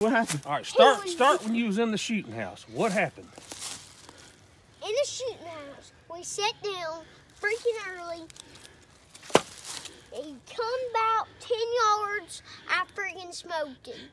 What happened? All right, start start when you was in the shooting house. What happened? In the shooting house, we sat down freaking early. He come about 10 yards, I freaking smoked him.